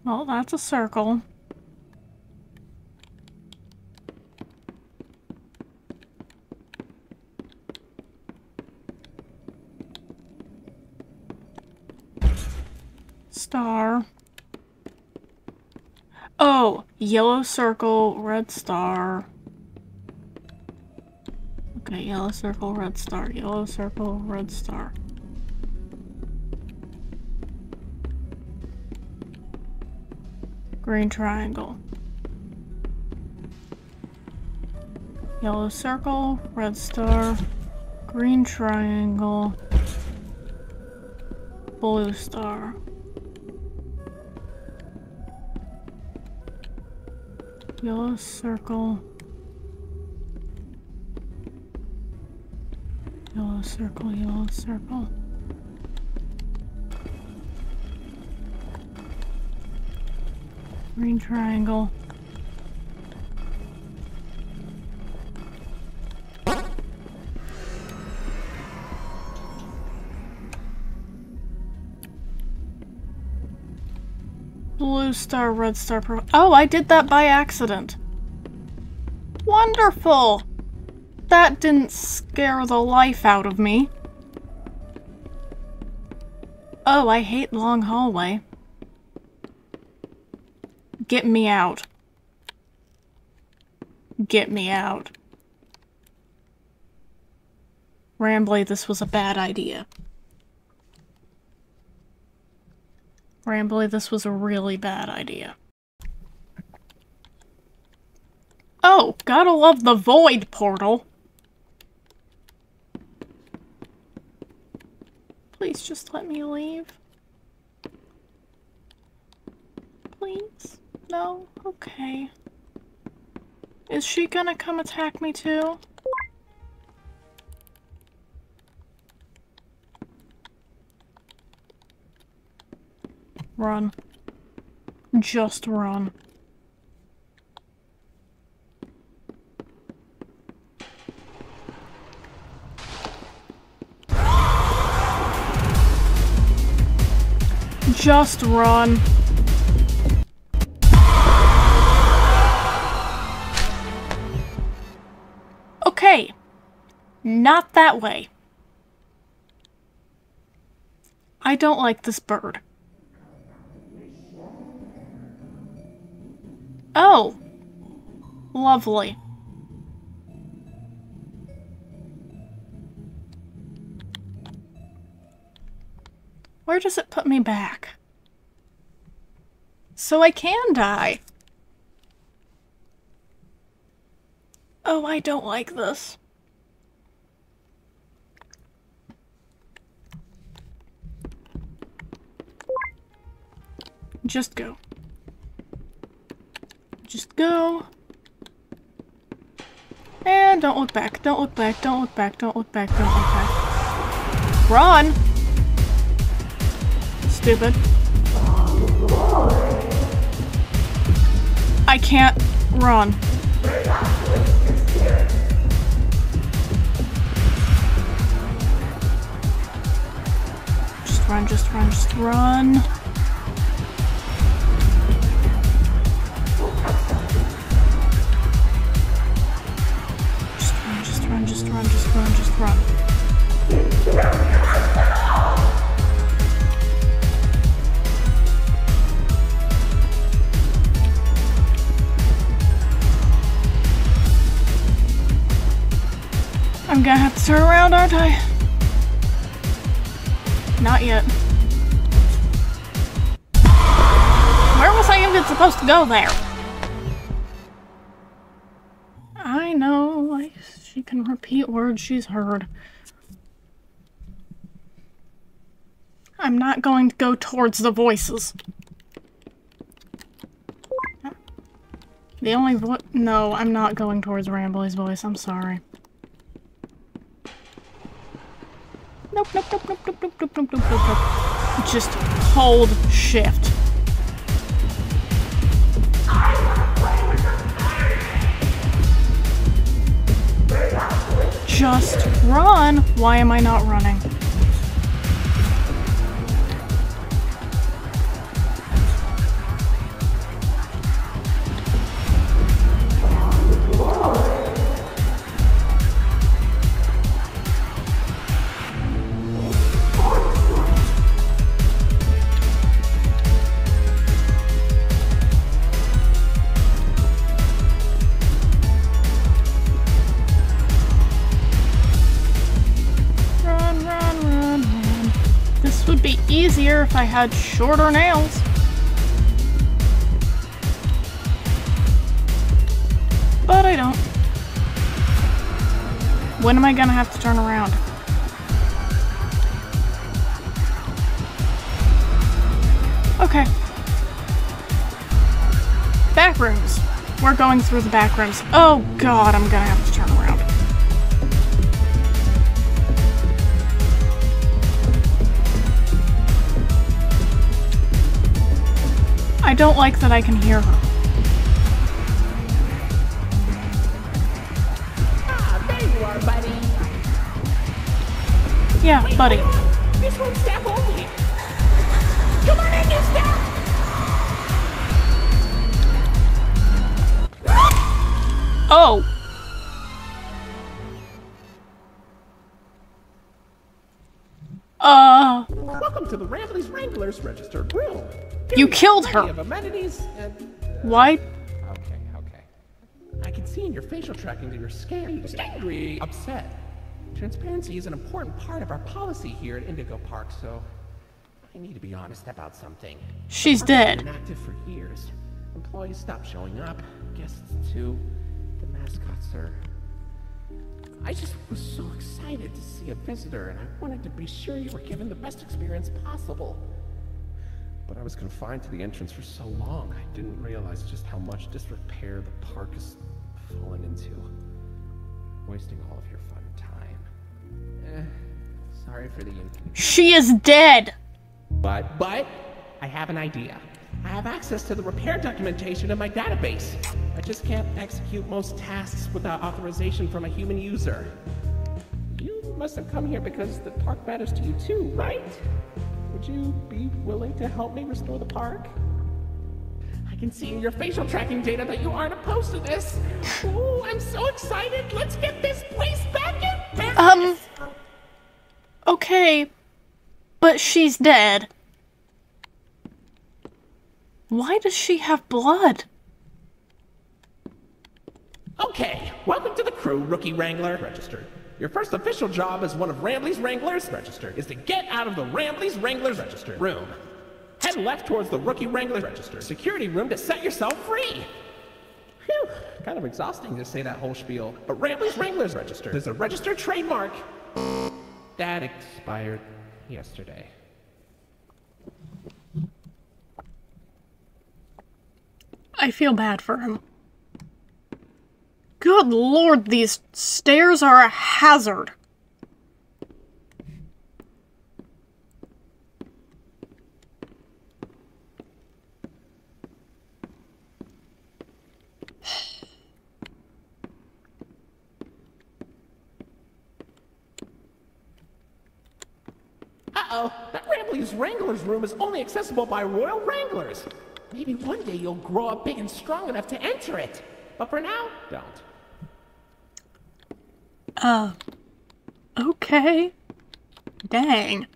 Well, that's a circle. Star. Oh, yellow circle, red star. Okay, yellow circle, red star, yellow circle, red star. Green triangle. Yellow circle, red star, green triangle, blue star. Yellow circle. Yellow circle, yellow circle. Green triangle. Star, red star, purple. Oh, I did that by accident. Wonderful! That didn't scare the life out of me. Oh, I hate long hallway. Get me out. Get me out. Rambley, this was a bad idea. Rambley, this was a really bad idea. Oh, gotta love the void portal. Please just let me leave. Please? No? Okay. Is she gonna come attack me too? Run. Just run. Just run. Okay. Not that way. I don't like this bird. Oh. Lovely. Where does it put me back? So I can die. Oh, I don't like this. Just go. Just go. And don't look back, don't look back, don't look back, don't look back, don't look back. Run! Stupid. I can't run. Just run, just run, just run. I'm gonna have to turn around, aren't I? Not yet. Where was I even supposed to go there? Repeat words she's heard. I'm not going to go towards the voices. The only vo- No, I'm not going towards Rambley's voice, I'm sorry. Nope, nope, nope, nope, nope, nope, nope, nope, nope, nope, nope. Just hold shift. Just run! Why am I not running? Had shorter nails. But I don't. When am I gonna have to turn around? Okay. Back rooms. We're going through the back rooms. Oh god, I'm gonna have to don't like that I can hear her. Ah, there you are, buddy. Yeah, buddy. This one's staff only. Come on in, staff. Oh! Uh, Welcome to the Rambley's Wranglers registered room. You killed her. Of amenities and why? Okay, okay. I can see in your facial tracking that you're scared, angry, upset. Transparency is an important part of our policy here at Indigo Park, so I need to be honest about something. She's dead. Been active for years. Employees stopped showing up. Guests too. The mascots are. I just was so excited to see a visitor, and I wanted to be sure you were given the best experience possible. But I was confined to the entrance for so long, I didn't realize just how much disrepair the park has fallen into. Wasting all of your fun time. Eh, sorry for the inconvenience. She is dead! But, but, I have an idea. I have access to the repair documentation in my database. I just can't execute most tasks without authorization from a human user. You must have come here because the park matters to you too, right? Would you be willing to help me restore the park? I can see in your facial tracking data that you aren't opposed to this. Ooh, I'm so excited. Let's get this place back in business. Um. Okay. But she's dead. Why does she have blood? Okay, welcome to the crew, Rookie Wrangler. Registered. Your first official job as one of Rambley's Wranglers Register is to get out of the Rambley's Wranglers Register room. Head left towards the Rookie Wrangler Register security room to set yourself free. Phew, kind of exhausting to say that whole spiel. But Rambley's Wranglers Register is a registered trademark that expired yesterday. I feel bad for him. Good lord, these stairs are a hazard. Uh-oh, that Rambley's Wranglers room is only accessible by Royal Wranglers. Maybe one day you'll grow up big and strong enough to enter it. But for now, don't. Uh. Okay. Dang.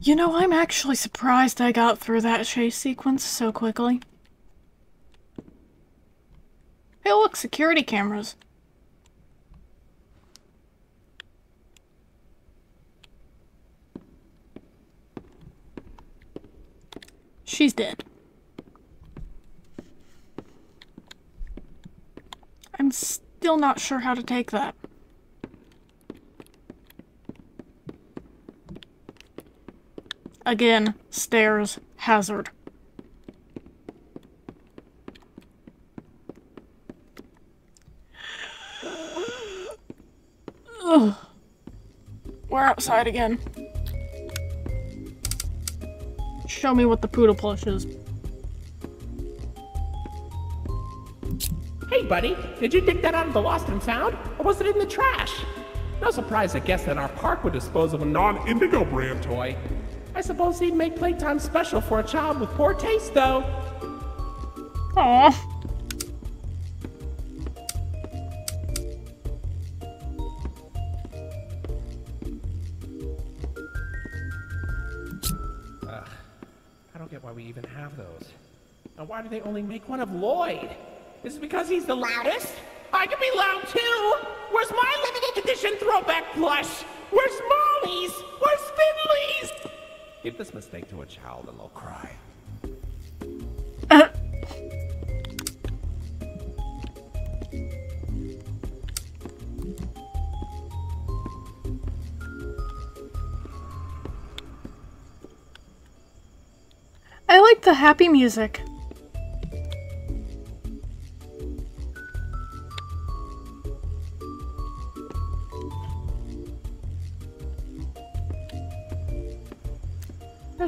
You know, I'm actually surprised I got through that chase sequence so quickly. Hey, look, security cameras. She's dead. I'm still not sure how to take that. Again, stairs, hazard. Ugh. We're outside again. Show me what the poodle plush is. Hey, buddy, did you dig that out of the lost and found? Or was it in the trash? No surprise, I guess, that our park would dispose of a non-Indigo brand toy. I suppose he'd make playtime special for a child with poor taste, though. Aww. Why do they only make one of Lloyd? Is it because he's the loudest? I can be loud too! Where's my limited edition throwback plush? Where's Mollie's? Where's Finley's? Give this mistake to a child and they'll cry. Uh, I like the happy music.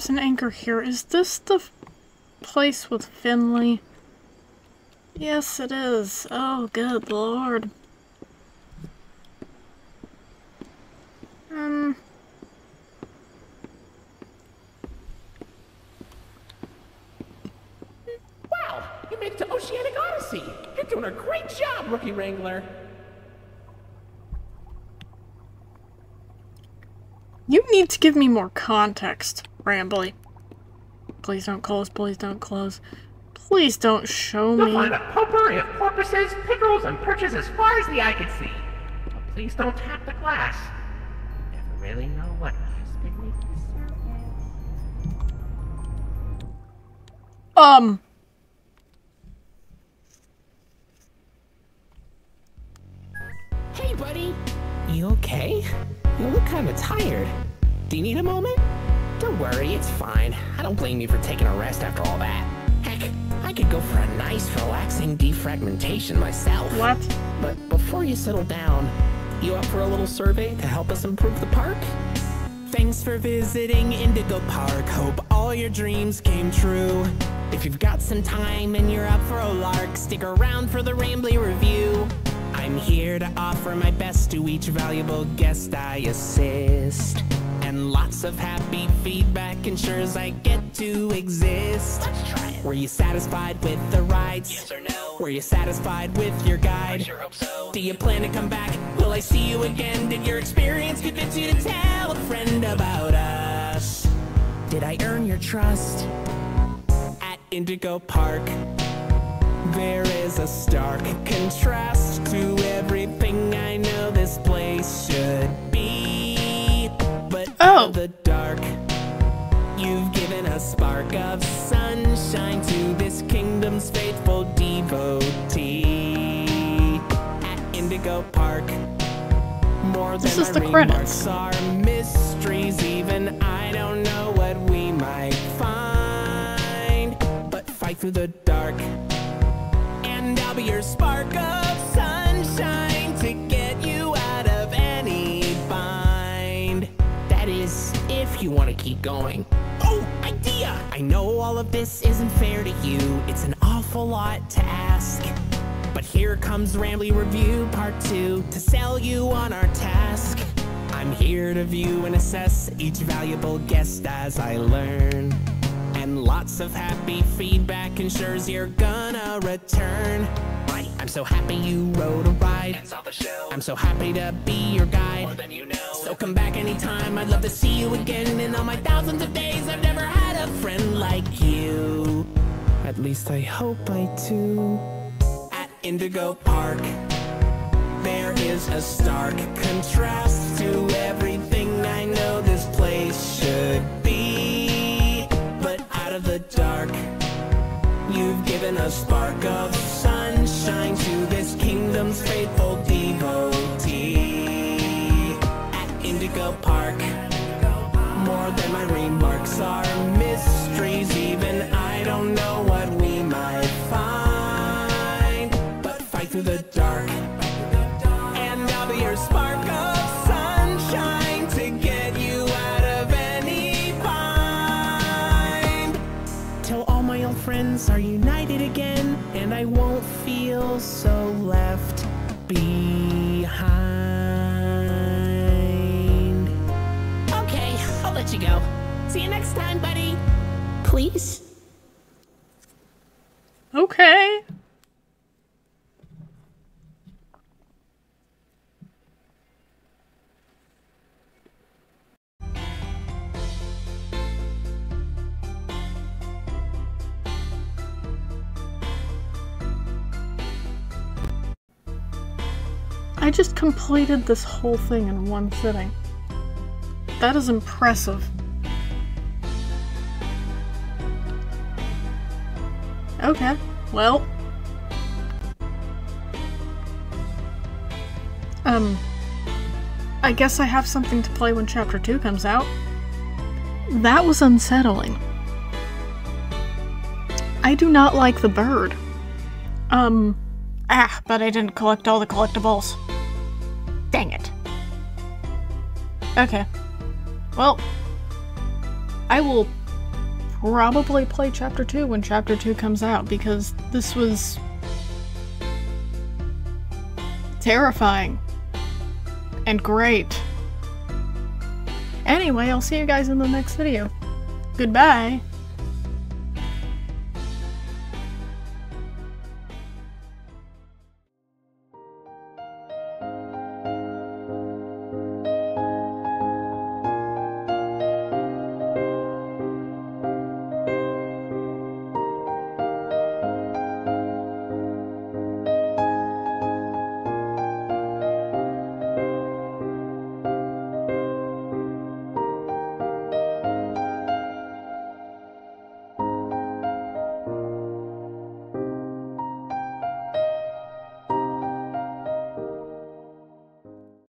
An anchor here. Is this the place with Finley? Yes, it is. Oh, good lord. Um. Wow, you made it to Oceanic Odyssey. You're doing a great job, Rookie Wrangler. You need to give me more context, Rambley. Please don't close, please don't close. Please don't show You'll me. find a potpourri of porpoises, pickles, and perches as far as the eye can see. But please don't tap the glass. You never really know what lies beneath the surface. Um. Hey, buddy. You okay? You look kind of tired. Do you need a moment? Don't worry, it's fine. I don't blame you for taking a rest after all that. Heck, I could go for a nice, relaxing defragmentation myself. What? But before you settle down, you up for a little survey to help us improve the park? Thanks for visiting Indigo Park. Hope all your dreams came true. If you've got some time and you're up for a lark, stick around for the Rambley review. I'm here to offer my best to each valuable guest I assist. And lots of happy feedback ensures I get to exist. Let's try it. Were you satisfied with the rides? Yes or no? Were you satisfied with your guide? I sure hope so. Do you plan to come back? Will I see you again? Did your experience convince you to tell a friend about us? Did I earn your trust? At Indigo Park, there is a stark contrast to everything I know this place should. Out of the dark, you've given a spark of sunshine to this kingdom's faithful devotee. At Indigo Park, more than This is the credits. are mysteries. Even I don't know what we might find. But fight through the dark, and I'll be your spark you want to keep going. Oh, idea! I know all of this isn't fair to you. It's an awful lot to ask. But here comes Rambley Review Part 2 to sell you on our task. I'm here to view and assess each valuable guest as I learn. And lots of happy feedback ensures you're gonna return. I'm so happy you rode a ride. I'm so happy to be your guide. So come back anytime. I'd love to see you again. In all my thousands of days, I've never had a friend like you. At least I hope I do. At Indigo Park, there is a stark contrast to everything I know this place should be. But out of the dark, you've given a spark of sunshine to this kingdom's faithful so completed this whole thing in one sitting. That is impressive. Okay, well. Um. I guess I have something to play when Chapter 2 comes out. That was unsettling. I do not like the bird. Um. Ah, but I didn't collect all the collectibles. Okay. Well. I will probably play chapter 2 when chapter 2 comes out because this was terrifying and great. Anyway, I'll see you guys in the next video. Goodbye.